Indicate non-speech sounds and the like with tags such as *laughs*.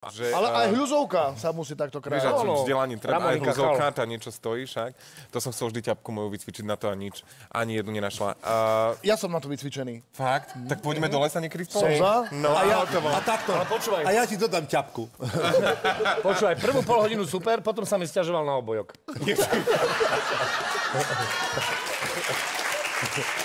Že, ale aj eh, hľuzovka sa musí takto krájať. Vieš, no, vzdelaním treba aj hľuzovka, tá niečo stojí však. To som chcel vždy ťapku moju vycvičiť na to a nič. Ani jednu nenašla. Uh... Ja som na to vycvičený. Fakt? Mm-hmm. Tak poďme mhm. do lesa niekedy spolu. Som? No, a, ja, hotovo. a takto. Ale počúvaj. A ja ti dodám ťapku. *laughs* počúvaj, prvú pol hodinu super, potom sa mi stiažoval na obojok. *laughs*